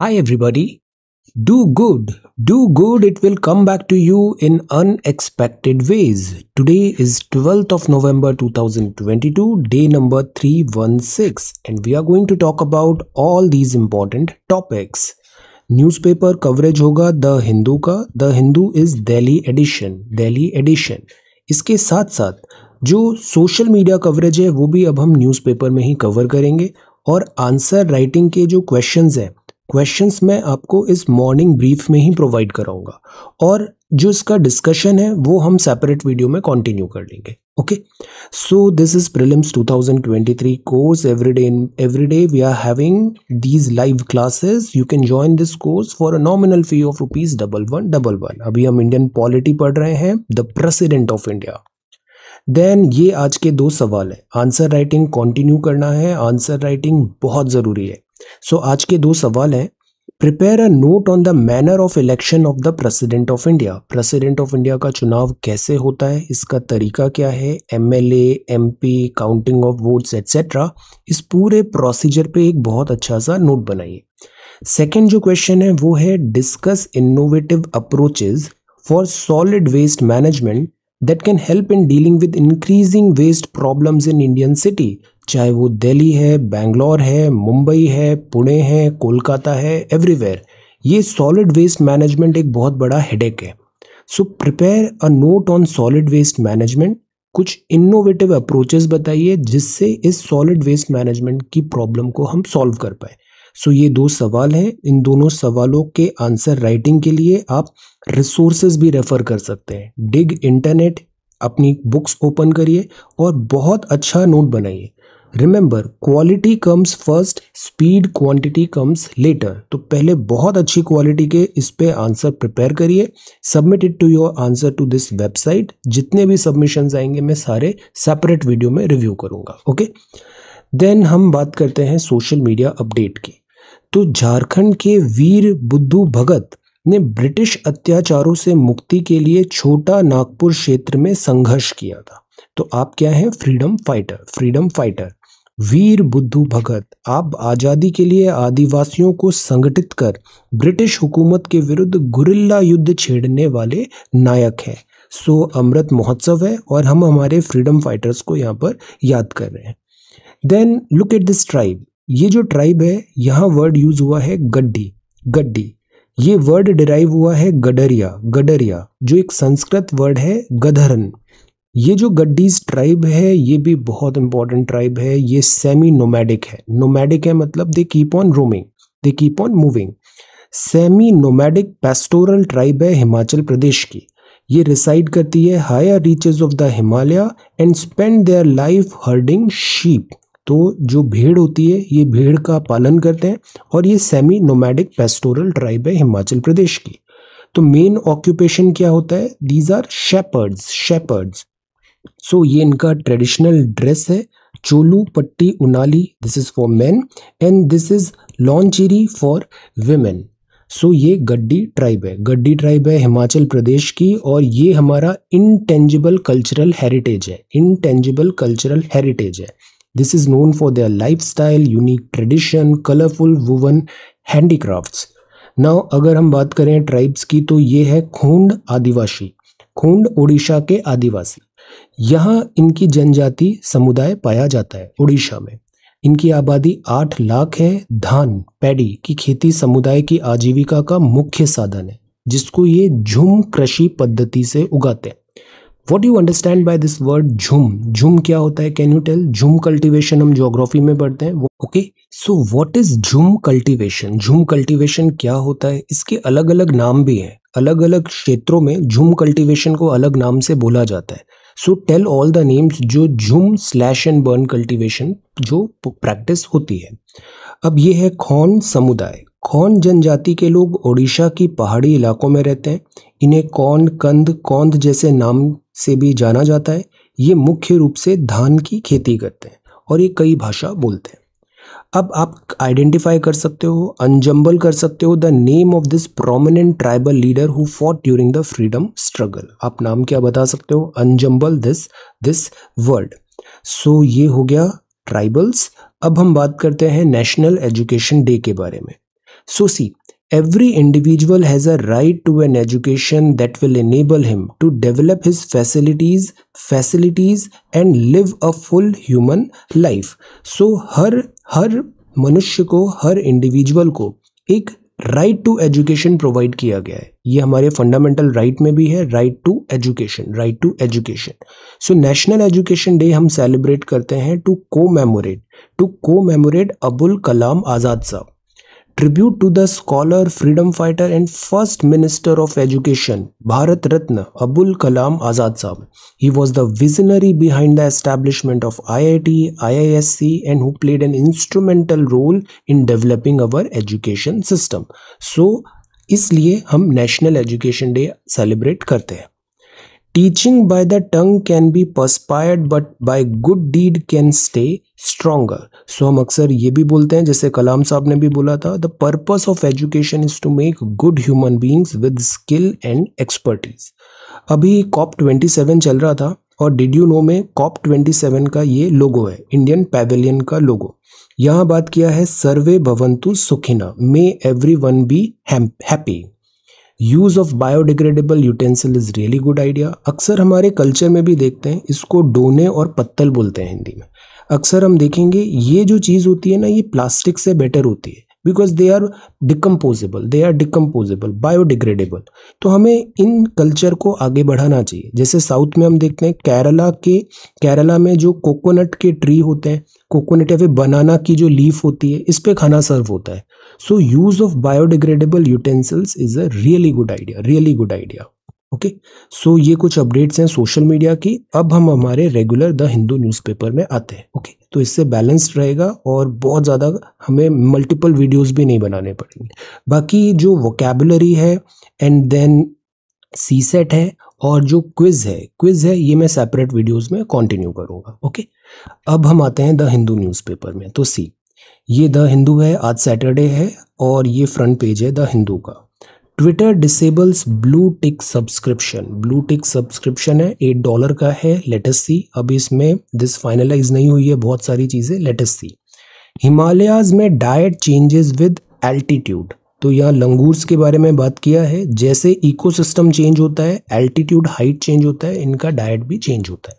Hi, everybody. Do good. Do good. It will come back to you in unexpected ways. Today is 12th of November 2022, day number 316, and we are going to talk about all these important topics. Newspaper coverage होगा the Hindu का the Hindu is Delhi edition Delhi edition इसके साथ साथ जो social media coverage है वो भी अब हम न्यूज़पेपर में ही कवर करेंगे और आंसर राइटिंग के जो क्वेश्चंस हैं क्वेश्चंस मैं आपको इस मॉर्निंग ब्रीफ में ही प्रोवाइड कराऊँगा। और जो इसका डिस्कशन है, वो हम सेपरेट वीडियो में कंटिन्यू कर लेंगे। Okay so this is prelims 2023 course everyday in everyday we are having these live classes you can join this course for a nominal fee of rupees double one double one अभी हम Indian polity पढ़ रहे हैं the president of India then ये आज के दो सवाल है। आंसर राइटिंग कंटिन्यू करना है। आंसर राइटिंग बहुत ज़रूरी है। सो so, आज के दो सवाल हैं। Prepare a note on the manner of election of the president of India president of India का चुनाव कैसे होता है? इसका तरीका क्या है? M L M P counting of votes etcetera इस पूरे प्रोसीजर पे एक बहुत अच्छा सा नोट बनाइए। सेकेंड जो क्वेश्चन है वो है discuss innovative approaches for solid waste management that can help in dealing with increasing waste problems in Indian city चाहे वो दिल्ली है बेंगलोर है मुंबई है पुणे है कोलकाता है एवरीवेयर ये सॉलिड वेस्ट मैनेजमेंट एक बहुत बड़ा हेडेक है. So prepare a note on solid waste management कुछ इनोवेटिव अप्रोचेस बताइए जिससे इस सॉलिड वेस्ट मैनेजमेंट की प्रॉब्लम को हम सॉल्व कर पाए. सो so, ये दो सवाल हैं. इन दोनों सवालों के आंसर राइटिंग के लिए आप रिसोर्सेज भी रेफर कर सकते हैं. डिग इंटरनेट अपनी बुक्स ओपन करिए और बहुत अच्छा नोट बनाइए. Remember quality comes first speed quantity comes later तो पहले बहुत अच्छी क्वालिटी के इस पे आंसर प्रिपेयर करिए। Submit it to your answer to this website जितने भी सबमिशंस आएँगे, मैं सारे सेपरेट वीडियो में रिव्यू करूँगा ओके देन हम बात करते हैं सोशल मीडिया अपडेट की। तो झारखंड के वीर बुद्धू भगत ने ब्रिटिश अत्याचारों से मुक्ति के लिए छोटा नागपुर क्षेत्र में संघर्ष किया था। तो आप क्या हैं? Freedom fighter freedom fighter Veer Budhu Bhagat, आप आज़ादी के लिए आदिवासियों को संगठित कर ब्रिटिश हुकूमत के विरुद्ध गुरिल्ला युद्ध छेड़ने वाले नायक हैं। सो अमृत महोत्सव है और हम हमारे फ्रीडम फाइटर्स को यहाँ पर याद कर रहे हैं। Then look at this tribe. ये जो ट्राइब है, यहाँ वर्ड यूज़ हुआ है गड्डी। गड्डी। ये वर्ड डिराइव हुआ है गडरिया गडरिया, जो एक संस्कृत वर्ड है गधरन। ये जो गड्डीज ट्राइब है, ये भी बहुत इंपॉर्टेंट ट्राइब है, ये सेमी नोमैडिक है। नोमैडिक है मतलब they keep on roaming they keep on moving semi nomadic pastoral tribe है हिमाचल प्रदेश की। ये रिसाइड करती है higher reaches of the Himalaya and spend their life herding sheep तो जो भेड़ होती है, ये भेड़ का पालन करते हैं और ये सेमी नोमैडिक पेस्टोरल ट्राइब है हिमाचल प्रदेश की। तो मेन ऑक्यूपेशन क्या होता है? These are shepherds shepherds so ये इनका ट्रेडिशनल ड्रेस है। चोलू, पट्टी, उनाली this is for man and this is लॉन्चेरी for women so ये गड्डी ट्राइब है। गड्डी ट्राइब है हिमाचल प्रदेश की और ये हमारा इनटेंजिबल कल्चरल हेरिटेज है। इनटेंजिबल कल्चरल हेरिटेज है। This is known for their life style unique tradition colourful woven handicrafts now अगर हम बात करें ट्राइब्स की तो ये है खूंड आदिवासी। खूंड उड़ीसा के आदिवासी। यहाँ इनकी जनजाति समुदाय पाया जाता है उड़ीसा में। इनकी आबादी आठ लाख है। धान, पैडी की खेती समुदाय की आजीविका का मुख्य साधन है, जिसको ये झुम कृषि पद्धति से उगाते हैं। What you understand by this word jhum? झुम क्या होता है? Can you tell jhum cultivation हम जोग्राफी में पढ़ते हैं। Okay so what is jhum cultivation jhum cultivation क्या होता है? इसके अलग अलग नाम भी हैं। अलग अलग क्षेत्रों में झुम कल्टीवेशन को अलग नाम से बोला जाता है। So tell all the names जो jhum slash and burn cultivation जो प्रैक्टिस होती है। अब ये है खौन समुदाय। खौन जनजाति के लोग ओडिशा की पहाड़ी इलाकों में रहते हैं। इन्हें कौन, कंद, कौंद जैसे नाम से भी जाना जाता है। ये मुख्य रूप से धान की खेती करते हैं और ये कई भाषा बोलते हैं। अब आप आइडेंटिफाई कर सकते हो अनजम्बल कर सकते हो the name of this prominent tribal leader who fought during the freedom struggle आप नाम क्या बता सकते हो? Unjumble this this word so ये हो गया ट्राइबल्स अब हम बात करते हैं नेशनल एजुकेशन डे के बारे में. सो see, every individual has a right to an education that will enable him to develop his facilities facilities, and live a full human life. So, हर हर मनुष्य को, हर इंडिविजुअल को एक राइट टू एजुकेशन प्रोवाइड किया गया है। ये हमारे फंडामेंटल राइट right में भी है right to education right to education so national education day हम सेलिब्रेट करते हैं टू को मेमोरेट टू को मेमोरेट अबुल कलाम आज़ाद साहब। Tribute to the scholar freedom fighter and first minister of education Bharat Ratna Abul Kalam Azad साहब he was the visionary behind the establishment of I I T I I S C and who played an instrumental role in developing our education system so इसलिए हम national education day celebrate करते हैं। Teaching by the tongue can be perspired but by good deed can stay stronger so हम अक्सर ये भी बोलते हैं, जैसे कलाम साहब ने भी बोला था the purpose of education is to make good human beings with skill and expertise अभी कॉप ट्वेंटी सेवन चल रहा था, और डिड यू नो में कॉप ट्वेंटी सेवन का ये लोगो है इंडियन पैवेलियन का लोगो यहाँ बात किया है, सर्वे भवंतु सुखिना। May everyone be happy use of biodegradable utensil is really good idea अक्सर हमारे कल्चर में भी देखते हैं, इसको डोने और पत्तल बोलते हैं हिंदी में। अक्सर हम देखेंगे, ये जो चीज़ होती है ना, ये प्लास्टिक से बेटर होती है। Because they are decomposable they are decomposable biodegradable तो हमें इन कल्चर को आगे बढ़ाना चाहिए। जैसे साउथ में हम देखते हैं केरला के केरला में जो कोकोनट के ट्री होते हैं कोकोनट या फिर बनाना की जो लीफ होती है, इस पर खाना सर्व होता है। So use of biodegradable utensils is a really good idea really good idea okay so ये कुछ अपडेट्स हैं सोशल मीडिया की। अब हम हमारे रेगुलर द हिंदू न्यूज़पेपर में आते हैं। Okay okay? तो इससे बैलेंस्ड रहेगा और बहुत ज़्यादा हमें मल्टीपल वीडियोस भी नहीं बनाने पड़ेंगे। बाकी जो वोकेबलरी है एंड देन सी सेट है और जो क्विज है क्विज है, ये मैं सेपरेट वीडियोस में कंटिन्यू करूँगा। ओके अब हम आते हैं द हिंदू न्यूज़पेपर में। तो सी ये द हिंदू है, आज सैटरडे है और ये फ्रंट पेज है द हिंदू का। Twitter disables blue tick subscription blue tick subscription है एट डॉलर का है लेटेस्ट सी अभी इसमें दिस फाइनलाइज नहीं हुई है, बहुत सारी चीज़ें लेटेस्ट सी हिमालयाज में डाइट चेंजेस विद एल्टीट्यूड तो यहाँ लंगूर्स के बारे में बात किया है, जैसे इकोसिस्टम चेंज होता है एल्टीट्यूड हाइट चेंज होता है, इनका डाइट भी चेंज होता है।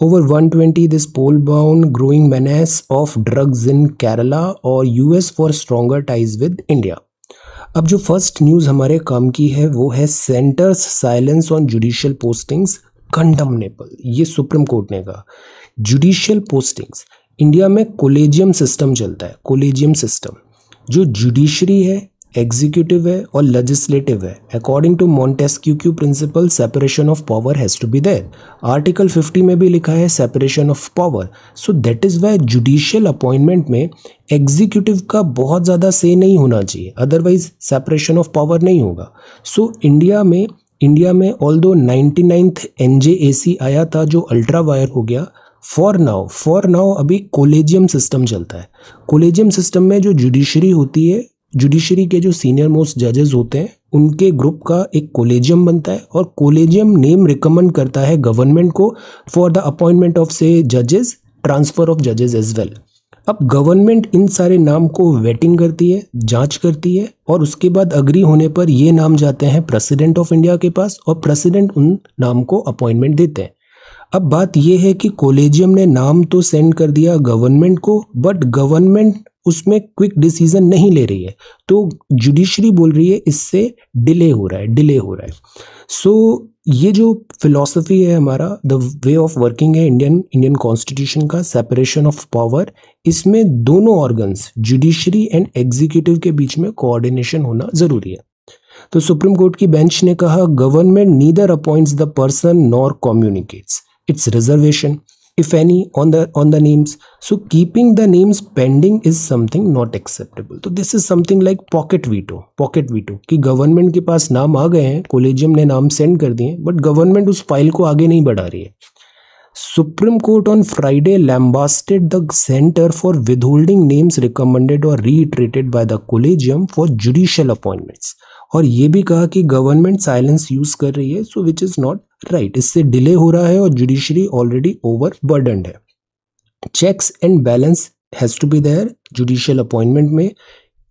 Over 120 this poll bound growing menace of drugs in Kerala और US for stronger ties with India अब जो फ़र्स्ट न्यूज़ हमारे काम की है, वो है centre's silence on judicial postings condemnable ये सुप्रीम कोर्ट ने कहा। जुडिशियल पोस्टिंग्स इंडिया में कोलेजियम सिस्टम चलता है कोलेजियम सिस्टम जो जुडिशरी है एग्जीक्यूटिव है और लेजिस्लेटिव है. According to Montesquieu principle separation of power has to be there article 50 में भी लिखा है separation of power so that is why judicial appointment में एग्जीक्यूटिव का बहुत ज़्यादा से नहीं होना चाहिए. अदरवाइज़ सेपरेशन ऑफ़ पावर नहीं होगा. सो so, इंडिया में इंडिया में ऑल दो नाइन्टी नाइन्थ एन आया था जो अल्ट्रा वायर हो गया फॉर नाउ फॉर नाउ अभी कोलेजियम सिस्टम चलता है. कोलेजियम सिस्टम में जो जुडिशरी होती है जुडिशरी के जो सीनियर मोस्ट जजेस होते हैं, उनके ग्रुप का एक कोलेजियम बनता है और कोलेजियम नेम रिकमेंड करता है गवर्नमेंट को फॉर द अपॉइंटमेंट ऑफ़ से जजेस ट्रांसफ़र ऑफ़ जजेस एज वेल अब गवर्नमेंट इन सारे नाम को वेटिंग करती है, जाँच करती है और उसके बाद अग्री होने पर ये नाम जाते हैं प्रेसिडेंट ऑफ़ इंडिया के पास और प्रेसिडेंट उन नाम को अपॉइंटमेंट देते हैं। अब बात यह है कि कोलेजियम ने नाम तो सेंड कर दिया गवर्नमेंट को बट गवर्नमेंट उसमें क्विक डिसीज़न नहीं ले रही है। तो जुडिशरी बोल रही है इससे डिले हो रहा है डिले हो रहा है। सो so, ये जो फिलॉसफी है हमारा द वे ऑफ़ वर्किंग है इंडियन इंडियन कॉन्स्टिट्यूशन का सेपरेशन ऑफ़ पावर इसमें दोनों ऑर्गन्स जुडिशरी एंड एग्जीक्यूटिव के बीच में कोऑर्डिनेशन होना ज़रूरी है। तो सुप्रीम कोर्ट की बेंच ने कहा government neither appoints the person nor communicates its reservation if any, on the on the names. So, keeping the names pending is something not acceptable. तो this is something like pocket veto pocket veto, कि government के पास नाम आ गए हैं collegium ने नाम सेंड कर दिए बट गवर्नमेंट उस फ़ाइल को आगे नहीं बढ़ा रही है। Supreme court on Friday lambasted the centre for withholding names recommended और reiterated by the collegium for judicial appointments और ये भी कहा कि गवर्नमेंट साइलेंस यूज़ कर रही है so which is not right इससे डिले हो रहा है और जुडिशरी ऑलरेडी ओवर है। Checks and balance has to be there judicial appointment में।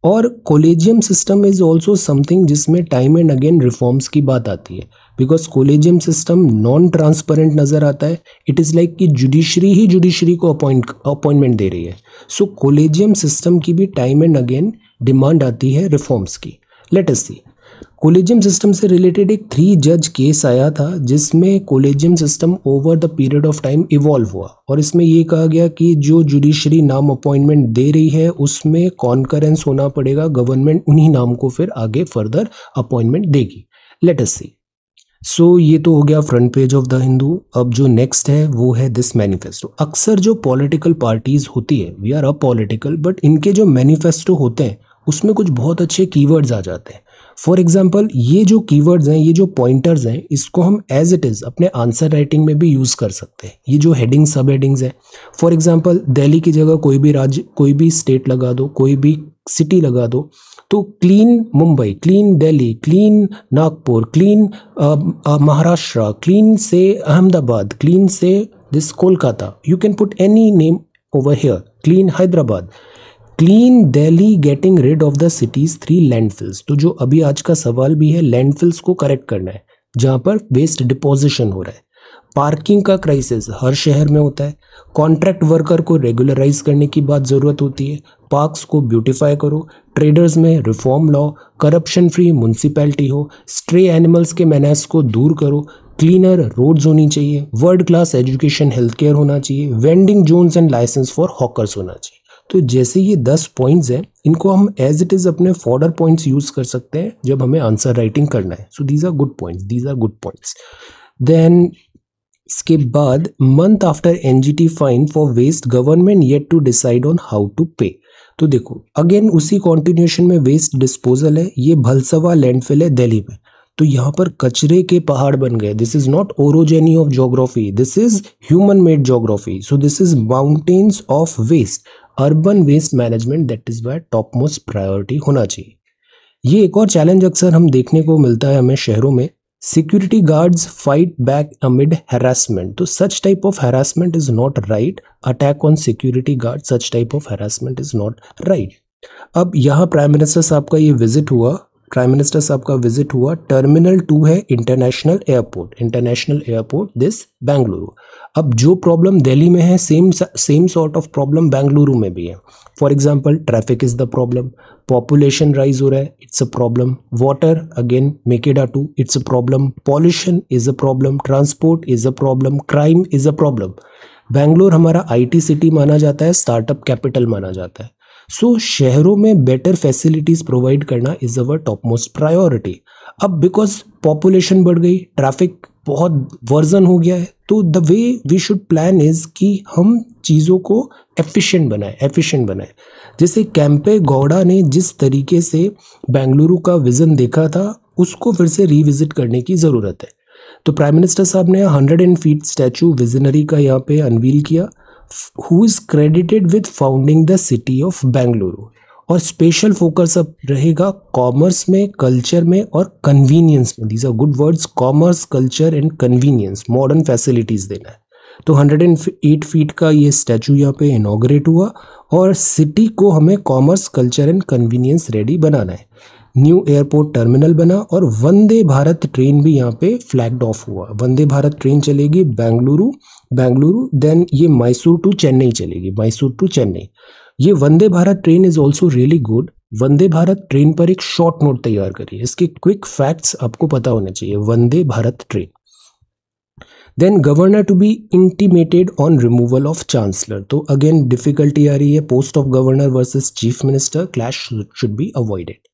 और collegium system is also something जिसमें टाइम एंड अगेन रिफॉर्म्स की बात आती है। Because collegium system non transparent नज़र आता है। इट इज़ लाइक कि जुडिशरी ही जुडिशरी को अपॉइंट अपॉइंटमेंट दे रही है। सो कोलेजियम सिस्टम की भी टाइम एंड अगेन डिमांड आती है रिफॉर्म्स की। Let us see collegium system से रिलेटेड एक थ्री जज केस आया था जिसमें collegium system over the period of time evolve हुआ। और इसमें ये कहा गया कि जो जुडिशरी नाम अपॉइंटमेंट दे रही है उसमें कॉन्करेंस होना पड़ेगा गवर्नमेंट उन्हीं नाम को फिर आगे फर्दर अपॉइंटमेंट देगी। Let us see so so, ये तो हो गया front page of the Hindu अब जो नेक्स्ट है वो है दिस मैनिफेस्टो अक्सर जो पॉलिटिकल पार्टीज़ होती है we are a political but इनके जो मैनिफेस्टो होते हैं उसमें कुछ बहुत अच्छे कीवर्ड्स आ जाते हैं। फॉर एग्ज़ाम्पल ये जो कीवर्ड्स हैं, ये जो पॉइंटर्स हैं, इसको हम एज इट इज़ अपने आंसर राइटिंग में भी यूज़ कर सकते हैं। ये जो हेडिंग सब हेडिंग्स हैं। फॉर एग्ज़ाम्पल दिल्ली की जगह कोई भी राज्य, कोई भी स्टेट लगा दो, कोई भी सिटी लगा दो तो clean Mumbai clean Delhi clean Nagpur clean Maharashtra clean से अहमदाबाद क्लीन से this Kolkata. You can put any name over here clean Hyderabad clean Delhi getting rid of the cities three landfills तो जो अभी आज का सवाल भी है लैंडफिल्स को करेक्ट करना है, जहाँ पर वेस्ट डिपोजिशन हो रहा है। पार्किंग का क्राइसिस हर शहर में होता है। कॉन्ट्रैक्ट वर्कर को रेगुलराइज करने की बात ज़रूरत होती है। पार्क्स को ब्यूटिफाई करो। ट्रेडर्स में रिफॉर्म लाओ करप्शन फ्री म्यूनसिपैलिटी हो। स्ट्रे एनिमल्स के मैनेस को दूर करो। क्लीनर रोड्स होनी चाहिए। World class education health care होना चाहिए। Vending zones and licence for hawkers होना चाहिए। तो जैसे ये दस पॉइंट्स हैं, इनको हम एज इट इज़ अपने फॉर्डर पॉइंट्स यूज़ कर सकते हैं जब हमें आंसर राइटिंग करना है। So these are good points these are good points then इसके बाद month after N G T fine for waste government yet to decide on how to pay तो देखो अगेन उसी कॉन्टिन्यूशन में वेस्ट डिस्पोजल है, ये भलसवा लैंडफिल है दिल्ली में। तो यहाँ पर कचरे के पहाड़ बन गए। This is not orogeny of geography this is human made geography so this is mountains of waste urban waste management that is why top most priority होना चाहिए। ये एक और चैलेंज अक्सर हम देखने को मिलता है हमें शहरों में। Security guards fight back amid harassment तो such type of harassment is not right attack on security guard such type of harassment is not right अब यहाँ प्राइम मिनिस्टर साहब का ये विज़िट हुआ। प्राइम मिनिस्टर साहब का विज़िट हुआ। टर्मिनल टू है international airport international airport this Bengaluru अब जो प्रॉब्लम दिल्ली में है same same sort of problem Bengaluru में भी है। For example traffic is the problem population rise हो रहा है it's a problem water again Mekedatu it's a problem pollution is a problem transport is a problem crime is a problem Bangalore हमारा IT city माना जाता है startup capital माना जाता है। सो so, शहरों में बेटर फैसिलिटीज़ प्रोवाइड करना is our top most priority अब बिकॉज़ पॉपुलेशन बढ़ गई ट्रैफ़िक बहुत वर्जन हो गया है। तो the way we should plan is कि हम चीज़ों को एफिशिएंट बनाए एफिशिएंट बनाए। जैसे कैंपे गौड़ा ने जिस तरीके से बेंगलुरु का विज़न देखा था, उसको फिर से रिविजिट करने की ज़रूरत है। तो प्राइम मिनिस्टर साहब ने hundred and feet statue visionary का यहाँ पे अनवील किया। Who is credited with founding the city of Bengaluru और स्पेशल फोकस अब रहेगा कॉमर्स में कल्चर में और कन्वीनियंस में। These are good words commerce culture and convenience modern facilities देना है। तो 108 फीट का ये स्टैचू यहाँ पे इनाग्रेट हुआ और सिटी को हमें commerce culture and convenience ready बनाना है। न्यू एयरपोर्ट टर्मिनल बना और वंदे भारत ट्रेन भी यहाँ पे फ्लैग्ड ऑफ़ हुआ। वंदे भारत ट्रेन चलेगी बेंगलुरु बेंगलुरु देन ये मैसूर टू चेन्नई चलेगी। मैसूर टू चेन्नई ये Vande Bharat train is also really good Vande Bharat train पर एक शॉर्ट नोट तैयार करिए। इसके क्विक फैक्ट्स आपको पता होने चाहिए। Vande Bharat train. Then governor to be intimated on removal of chancellor तो अगेन डिफिकल्टी आ रही है। Post of governor versus chief minister clash should be avoided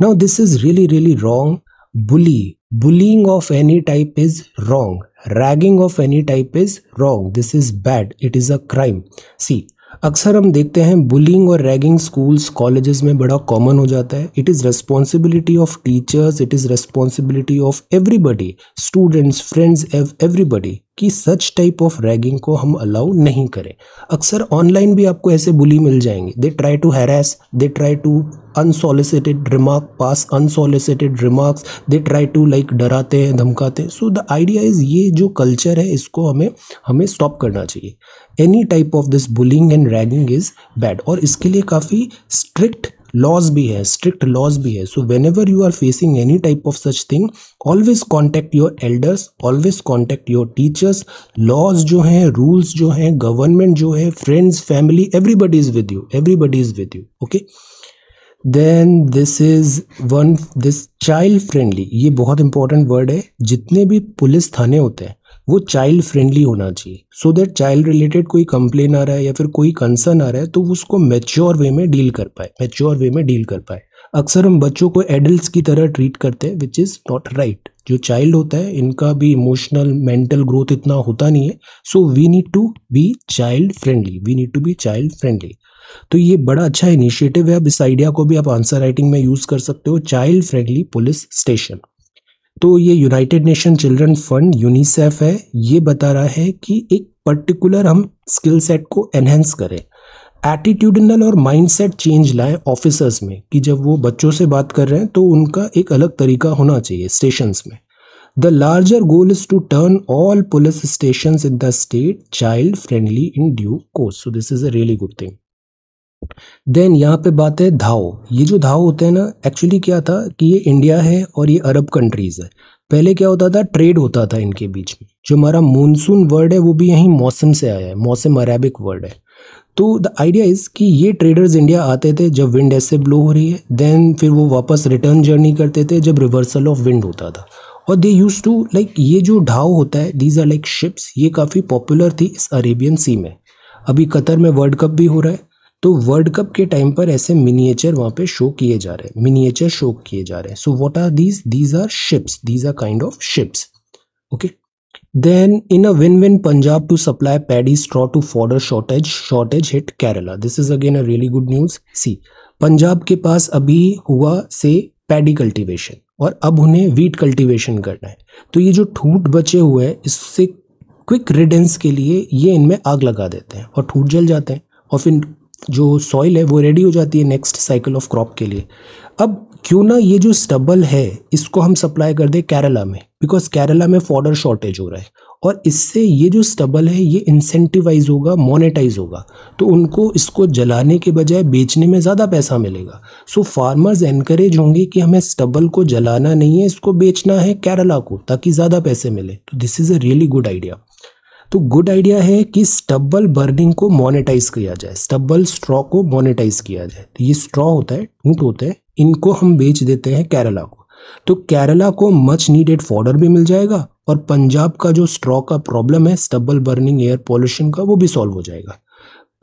now this is really really wrong bully. Bullying of any type is wrong. Ragging of any type is wrong. This is bad. It is a crime. See अक्सर हम देखते हैं bullying और ragging schools colleges में बड़ा common हो जाता है। It is responsibility of teachers it is responsibility of everybody students friends everybody कि सच टाइप ऑफ़ रैगिंग को हम अलाउ नहीं करें। अक्सर ऑनलाइन भी आपको ऐसे बुली मिल जाएँगे। They try to harass they try to unsolicited remark pass unsolicited remarks they try to like डराते हैं, धमकाते हैं। सो द आइडिया इज़ ये जो कल्चर है, इसको हमें हमें स्टॉप करना चाहिए। Any type of this bullying and ragging is bad और इसके लिए काफ़ी स्ट्रिक्ट लॉज भी है स्ट्रिक्ट लॉज भी है. So whenever you are facing any type of such thing always contact your elders always contact your teachers laws जो हैं रूल्स जो हैं गवर्नमेंट जो है friends family everybody is with you everybody is with you okay then this is one this child friendly ये बहुत important word है. जितने भी पुलिस थाने होते हैं वो चाइल्ड फ्रेंडली होना चाहिए। सो दैट चाइल्ड रिलेटेड कोई कंप्लेन आ रहा है या फिर कोई कंसर्न आ रहा है तो उसको मेच्योर वे में डील कर पाए मेच्योर वे में डील कर पाए। अक्सर हम बच्चों को एडल्ट की तरह ट्रीट करते हैं विच इज़ नॉट राइट जो चाइल्ड होता है, इनका भी इमोशनल मेंटल ग्रोथ इतना होता नहीं है। So we need to be child friendly we need to be child friendly तो ये बड़ा अच्छा इनिशिएटिव है। अब इस आइडिया को भी आप आंसर राइटिंग में यूज़ कर सकते हो। चाइल्ड फ्रेंडली पुलिस स्टेशन तो ये United Nation Children Fund UNICEF है, ये बता रहा है कि एक पर्टिकुलर हम स्किल सेट को एनहेंस करें। एटीट्यूडनल और माइंडसेट चेंज लाएँ ऑफिसर्स में, कि जब वो बच्चों से बात कर रहे हैं तो उनका एक अलग तरीका होना चाहिए स्टेशंस में। The larger goal is to turn all police station in the state child friendly in due course so this is a really good thing then यहाँ पे बात है धाव ये जो धाव होते हैं ना एक्चुअली क्या था कि ये इंडिया है और ये अरब कंट्रीज़ है। पहले क्या होता था? ट्रेड होता था इनके बीच में। जो हमारा मानसून वर्ड है, वो भी यहीं मौसम से आया है। मौसम अरेबिक वर्ड है। तो द आइडिया इज़ कि ये ट्रेडर्स इंडिया आते थे जब विंड ऐसे ब्लो हो रही है देन फिर वो वापस रिटर्न जर्नी करते थे जब रिवर्सल ऑफ़ विंड होता था। और दे यूज़ टू लाइक ये जो ढाव होता है दीज आर लाइक शिप्स ये काफ़ी पॉपुलर थी इस अरेबियन सी में। अभी कतर में वर्ल्ड कप भी हो रहा है। तो वर्ल्ड कप के टाइम पर ऐसे मिनिएचर वहाँ पे शो किए जा रहे हैं मिनिएचर शो किए जा रहे हैं। So what are these these are ships these are kind of ships okay then in a win win Punjab to supply paddy straw to fodder shortage shortage hit Kerala this is again a really good news see Punjab के पास अभी हुआ से paddy cultivation और अब उन्हें wheat cultivation करना है। तो ये जो ठूट बचे हुए हैं, इससे क्विक रिडेंस के लिए ये इनमें आग लगा देते हैं और ठूट जल जाते हैं। और फिर जो सॉइल है, वो रेडी हो जाती है नेक्स्ट साइकिल ऑफ़ क्रॉप के लिए। अब क्यों ना ये जो स्टबल है, इसको हम सप्लाई कर दें केरला में? बिकॉज़ केरला में फॉर्डर शॉर्टेज हो रहा है। और इससे ये जो स्टबल है, ये इंसेंटिवाइज होगा मोनेटाइज होगा। तो उनको इसको जलाने के बजाय बेचने में ज़्यादा पैसा मिलेगा। सो फार्मर्स एनकरेज होंगे कि हमें स्टबल को जलाना नहीं है, इसको बेचना है केरला को, ताकि ज़्यादा पैसे मिले। तो this is a really good idea तो गुड आइडिया है कि स्टब्बल बर्निंग को मोनेटाइज किया जाए स्टब्बल स्ट्रॉ को मोनेटाइज किया जाए। तो ये स्ट्रॉ होता है टूट होते हैं, इनको हम बेच देते हैं केरला को। तो केरला को मच नीडेड फॉर्डर भी मिल जाएगा और पंजाब का जो स्ट्रॉ का प्रॉब्लम है स्टब्बल बर्निंग एयर पॉल्यूशन का, वो भी सॉल्व हो जाएगा।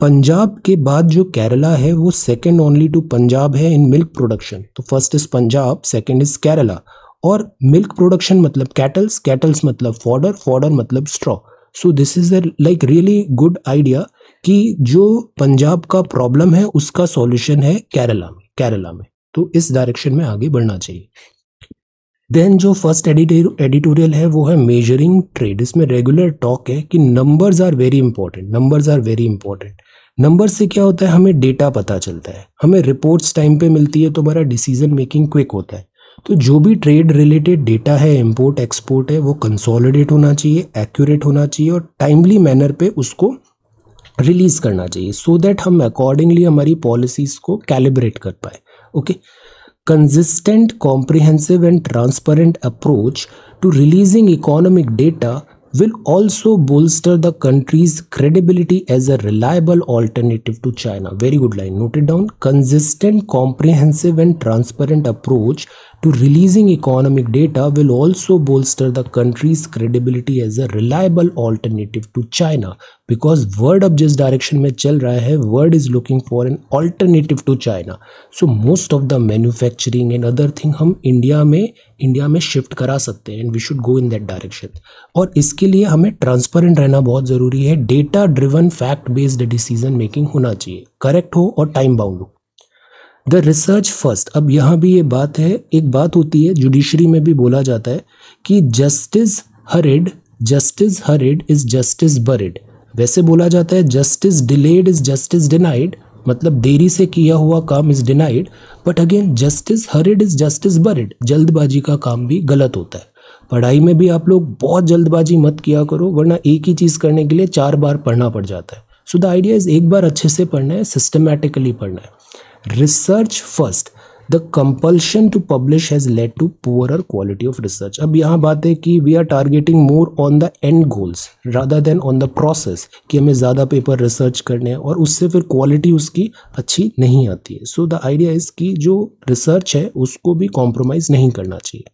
पंजाब के बाद जो केरला है, वो सेकेंड ओनली टू पंजाब है इन मिल्क प्रोडक्शन तो first is Punjab second is Kerala और मिल्क प्रोडक्शन मतलब कैटल्स कैटल्स मतलब फॉर्डर फॉर्डर मतलब straw so this is a like really good idea कि जो पंजाब का प्रॉब्लम है, उसका सॉल्यूशन है केरला में केरला में। तो इस डायरेक्शन में आगे बढ़ना चाहिए। देन जो फ़र्स्ट एडिटोरियल है, वो है मेजरिंग ट्रेड इसमें रेगुलर टॉक है कि numbers are very important numbers are very important number से क्या होता है? हमें डेटा पता चलता है। हमें रिपोर्ट्स टाइम पे मिलती है तो हमारा डिसीज़न मेकिंग क्विक होता है। तो जो भी ट्रेड रिलेटेड डेटा है इम्पोर्ट एक्सपोर्ट है, वो कंसोलिडेट होना चाहिए एक्यूरेट होना चाहिए और टाइमली मैनर पे उसको रिलीज़ करना चाहिए सो so दैट हम अकॉर्डिंगली हमारी पॉलिसीज़ को कैलिब्रेट कर पाए okay consistent comprehensive and transparent approach to releasing economic data will also bolster the country's credibility as a reliable alternative to China very good line noted down consistent comprehensive and transparent approach to releasing economic data will also bolster the country's credibility as a reliable alternative to China. Because world अब जिस direction में चल रहा है world is looking for an alternative to China so most of the manufacturing and other thing हम India में India में shift करा सकते हैं and we should go in that direction और इसके लिए हमें ट्रांसपेरेंट रहना बहुत ज़रूरी है data driven fact based decision making होना चाहिए करेक्ट हो और टाइम बाउंड हो द रिसर्च फ़र्स्ट अब यहाँ भी ये बात है, एक बात होती है जुडिशरी में भी बोला जाता है कि justice hurried justice hurried is justice buried वैसे बोला जाता है justice delayed is justice denied मतलब देरी से किया हुआ काम is denied but again justice hurried is justice buried जल्दबाजी का काम भी गलत होता है। पढ़ाई में भी आप लोग बहुत जल्दबाजी मत किया करो, वरना एक ही चीज़ करने के लिए चार बार पढ़ना पड़ जाता है। सो द आइडिया इज़ एक बार अच्छे से पढ़ना है सिस्टमेटिकली पढ़ना है। Research first the compulsion to publish has led to poor quality of research अब यहाँ बात है कि we are targeting more on the end goals rather than on the process कि हमें ज़्यादा पेपर रिसर्च करने हैं और उससे फिर क्वालिटी उसकी अच्छी नहीं आती है। सो द आइडिया इज़ कि जो रिसर्च है, उसको भी कॉम्प्रोमाइज़ नहीं करना चाहिए।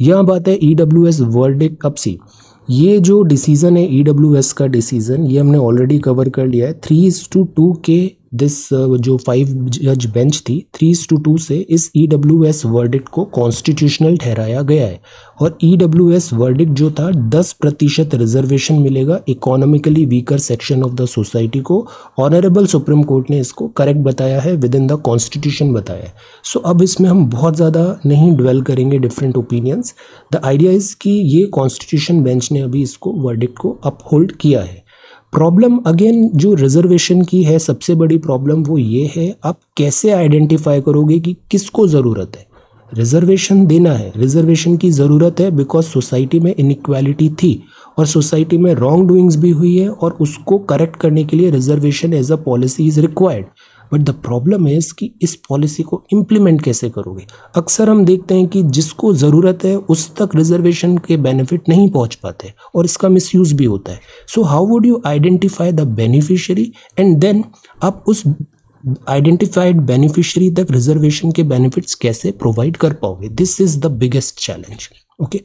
यह बात है E W S world cup सी। ये जो डिसीज़न है ई डब्ल्यू एस का डिसीज़न ये हमने ऑलरेडी कवर कर लिया है। Three is to two two this uh, जो फाइव जज बेंच थी थ्री टू टू से इस ई डब्ल्यू एस वर्डिक्ट को कॉन्स्टिट्यूशनल ठहराया गया है। और ई डब्ल्यू एस वर्डिक्ट जो था दस प्रतिशत रिजर्वेशन मिलेगा economically weaker section of the society को। ऑनरेबल सुप्रीम कोर्ट ने इसको करेक्ट बताया है विद इन द कॉन्स्टिट्यूशन बताया है। सो so, अब इसमें हम बहुत ज़्यादा नहीं ड्वेल करेंगे different opinions the idea is कि ये कॉन्स्टिट्यूशन बेंच ने अभी इसको वर्डिक्ट को अपहोल्ड किया है। प्रॉब्लम अगेन जो रिजर्वेशन की है, सबसे बड़ी प्रॉब्लम वो ये है, आप कैसे आइडेंटिफाई करोगे कि किसको ज़रूरत है? रिजर्वेशन देना है। रिजर्वेशन की ज़रूरत है बिकॉज़ सोसाइटी में इनक्वालिटी थी और सोसाइटी में रॉन्ग डूइंग्स भी हुई है और उसको करेक्ट करने के लिए reservation as a policy is required but the problem is कि इस पॉलिसी को इम्प्लीमेंट कैसे करोगे? अक्सर हम देखते हैं कि जिसको ज़रूरत है, उस तक रिजर्वेशन के बेनिफिट नहीं पहुँच पाते और इसका मिसयूज़ भी होता है। So how would you identify the beneficiary and then आप उस आइडेंटिफाइड बेनिफिशियरी तक रिजर्वेशन के बेनिफिट्स कैसे प्रोवाइड कर पाओगे? This is the biggest challenge okay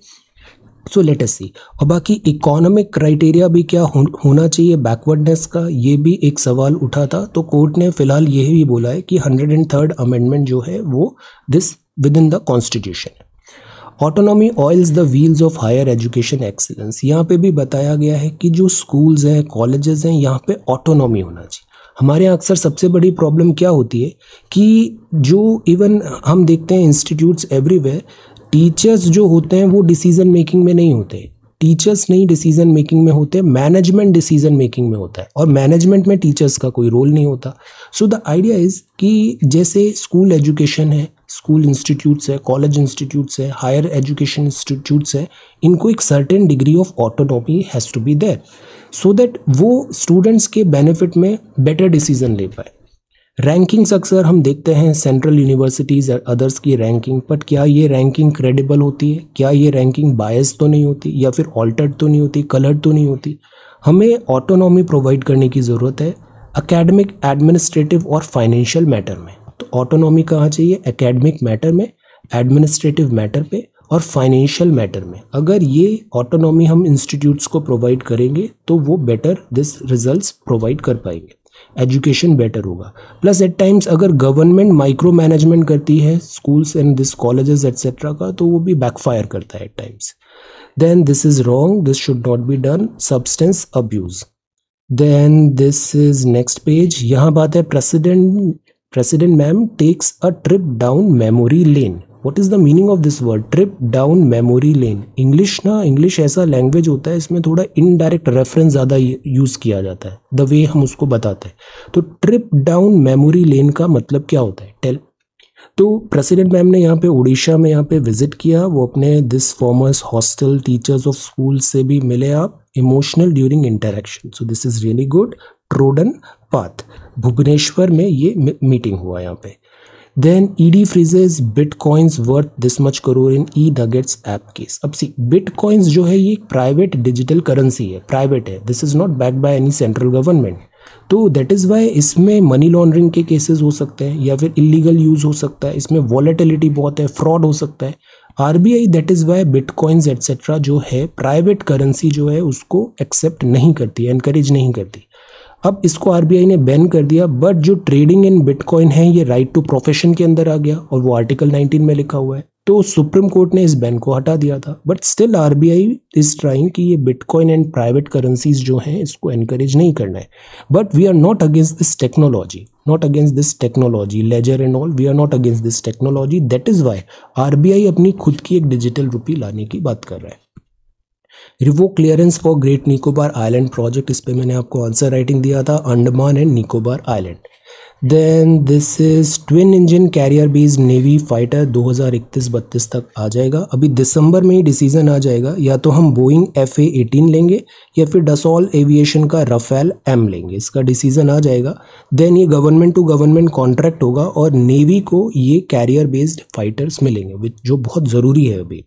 so let us see और बाकी इकोनॉमिक क्राइटेरिया भी क्या हो, होना चाहिए बैकवर्डनेस का? ये भी एक सवाल उठा था। तो कोर्ट ने फ़िलहाल यही भी बोला है कि हंड्रेड एंड थर्ड अमेंडमेंट जो है वो this within the constitution autonomy oils the wheels of higher education excellence यहाँ पे भी बताया गया है कि जो स्कूल्स हैं कॉलेजेस हैं यहाँ पे ऑटोनॉमी होना चाहिए। हमारे यहाँ अक्सर सबसे बड़ी प्रॉब्लम क्या होती है कि जो इवन हम देखते हैं इंस्टीट्यूट्स एवरीवेयर टीचर्स जो होते हैं वो डिसीज़न मेकिंग में नहीं होते। टीचर्स नहीं डिसीज़न मेकिंग में होते मैनेजमेंट डिसीज़न मेकिंग में होता है। और मैनेजमेंट में टीचर्स का कोई रोल नहीं होता। सो द आइडिया इज़ कि जैसे स्कूल एजुकेशन है स्कूल इंस्टीट्यूट्स है कॉलेज इंस्टीट्यूट्स है हायर एजुकेशन इंस्टीट्यूट्स है, इनको एक certain degree of autonomy has to be there so that वो स्टूडेंट्स के बेनिफिट में बेटर डिसीज़न ले पाए। रैंकिंग्स अक्सर हम देखते हैं सेंट्रल यूनिवर्सिटीज़ अदर्स की रैंकिंग बट क्या ये रैंकिंग क्रेडिबल होती है? क्या ये रैंकिंग बायस तो नहीं होती या फिर ऑल्टर्ड तो नहीं होती कलर्ड तो नहीं होती? हमें ऑटोनॉमी प्रोवाइड करने की ज़रूरत है अकेडमिक एडमिनिस्ट्रेटिव और फाइनेंशियल मैटर में। तो ऑटोनॉमी कहाँ चाहिए? एकेडमिक मैटर में एडमिनिस्ट्रेटिव मैटर पे और फाइनेंशियल मैटर में। अगर ये ऑटोनॉमी हम इंस्टीट्यूट्स को प्रोवाइड करेंगे तो वो बेटर दिस रिजल्ट्स प्रोवाइड कर पाएँगे। एजुकेशन बेटर होगा। प्लस एट टाइम्स अगर गवर्नमेंट माइक्रो मैनेजमेंट करती है schools and this colleges etcetera का तो वो भी बैकफायर करता है at times then this is wrong this should not be done substance abuse then this is next page यहाँ बात है president president ma'am takes a trip down memory lane what is the meaning of this word trip down memory lane English ना English ऐसा language होता है, इसमें थोड़ा indirect reference ज़्यादा यूज़ किया जाता है। द वे हम उसको बताते हैं। तो ट्रिप डाउन मेमोरी लेन का मतलब क्या होता है? टेल तो प्रेसिडेंट मैम ने यहाँ पे उड़ीसा में यहाँ पे विज़िट किया। वो अपने this formers hostel teachers of school से भी मिले आप। Emotional during interaction so this is really good trodden path Bhubaneswar में ये मीटिंग हुआ यहाँ पे। Then ED freezes bitcoins worth this much crore in E nuggets app case अब सी बिटकॉइंस जो है, ये प्राइवेट डिजिटल करेंसी है प्राइवेट है. This is not back by any central government तो दैट इज़ वाई इसमें मनी लॉन्ड्रिंग के cases हो सकते हैं, या फिर इलीगल यूज़ हो सकता है. इसमें वॉलेटिलिटी बहुत है फ्रॉड हो सकता है. R B I that is why bitcoins etcetera जो है प्राइवेट करेंसी जो है, उसको एक्सेप्ट नहीं करती एनकरेज नहीं करती. अब इसको आरबीआई ने बैन कर दिया बट जो ट्रेडिंग इन बिटकॉइन है, ये राइट टू प्रोफेशन के अंदर आ गया और वो आर्टिकल 19 में लिखा हुआ है। तो सुप्रीम कोर्ट ने इस बैन को हटा दिया था। But still RBI is trying कि ये बिटकॉइन एंड प्राइवेट करेंसीज जो हैं, इसको एनकरेज नहीं करना है। But we are not against this technology not against this technology ledger and all we are not against this technology that is why RBI अपनी खुद की एक डिजिटल रुपी लाने की बात कर रहा है। Revo clearance for great Nicobar island project इस पर मैंने आपको आंसर राइटिंग दिया था Andaman and Nicobar island then this is twin engine carrier based navy fighter 2031-32 तक आ जाएगा। अभी दिसंबर में ही डिसीज़न आ जाएगा। या तो हम बोइंग एफ़ ए एटीन लेंगे, या फिर डसॉल एविएशन का रफेल एम लेंगे। इसका डिसीज़न आ जाएगा। देन ये गवर्नमेंट टू गवर्नमेंट कॉन्ट्रैक्ट होगा और नेवी को ये कैरियर बेस्ड फाइटर्स मिलेंगे जो बहुत ज़रूरी है अभी।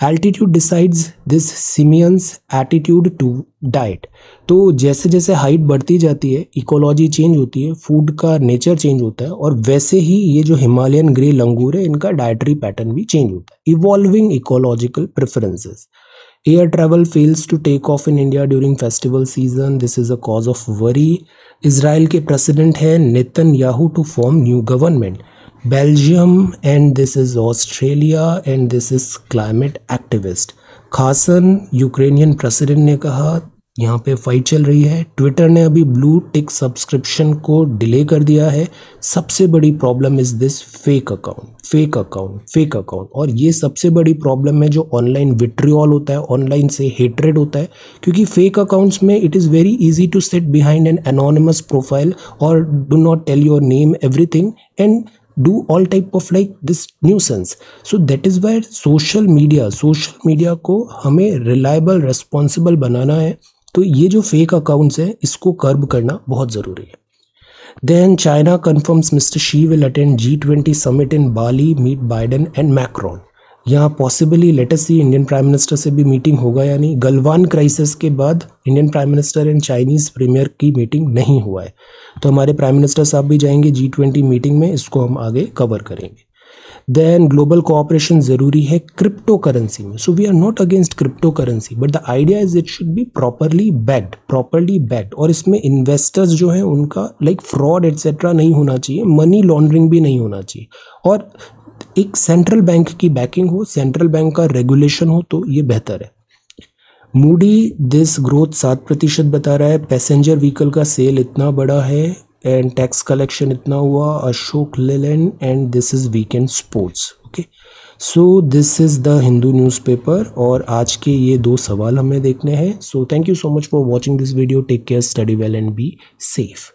Altitude decides this simians attitude to diet तो जैसे जैसे हाइट बढ़ती जाती है इकोलॉजी चेंज होती है फ़ूड का नेचर चेंज होता है, और वैसे ही ये जो हिमालयन ग्रे लंगूर है, इनका डाइटरी पैटर्न भी चेंज होता है। Evolving ecological preferences air travel fails to take off in India during festival season this is a cause of worry Israel के प्रेसिडेंट है Netanyahu to form new government Belgium and this is Australia and this is climate activist खासन Ukrainian president ने कहा यहाँ पे fight चल रही है Twitter ने अभी ब्लू टिक सब्सक्रिप्शन को डिले कर दिया है सबसे बड़ी problem is this fake account fake account fake account और ये सबसे बड़ी प्रॉब्लम है जो ऑनलाइन विट्रियल होता है ऑनलाइन से हेटरेड होता है क्योंकि फेक अकाउंट्स में it is very easy to set behind an anonymous profile और do not tell your name everything and do all type of like this nuisance so that is why social media social media को हमें reliable responsible बनाना है तो ये जो fake accounts हैं इसको कर्ब करना बहुत ज़रूरी है China confirms mister Xi will attend G twenty summit in Bali meet Biden and Macron यहाँ पॉसिबली लेटेस्ट ही इंडियन प्राइम मिनिस्टर से भी मीटिंग होगा यानी गलवान क्राइसिस के बाद Indian prime minister and Chinese premier की मीटिंग नहीं हुआ है। तो हमारे प्राइम मिनिस्टर साहब भी जाएँगे जी ट्वेंटी मीटिंग में, इसको हम आगे कवर करेंगे। देन ग्लोबल कोऑपरेशन ज़रूरी है क्रिप्टो करेंसी में। So we are not against crypto currency but the idea is it should be properly backed properly backed और इसमें इन्वेस्टर्स जो हैं, उनका लाइक फ्रॉड एट्सेट्रा नहीं होना चाहिए। मनी लॉन्ड्रिंग भी नहीं होना चाहिए। और एक सेंट्रल बैंक की बैकिंग हो सेंट्रल बैंक का रेगुलेशन हो तो ये बेहतर है। मूडी दिस ग्रोथ सात प्रतिशत बता रहा है। पैसेंजर व्हीकल का सेल इतना बड़ा है एंड टैक्स कलेक्शन इतना हुआ। Ashok Leyland and this is weekend sports okay so this is the Hindu newspaper और आज के ये दो सवाल हमें देखने हैं। So thank you so much for watching this video take care study well and be safe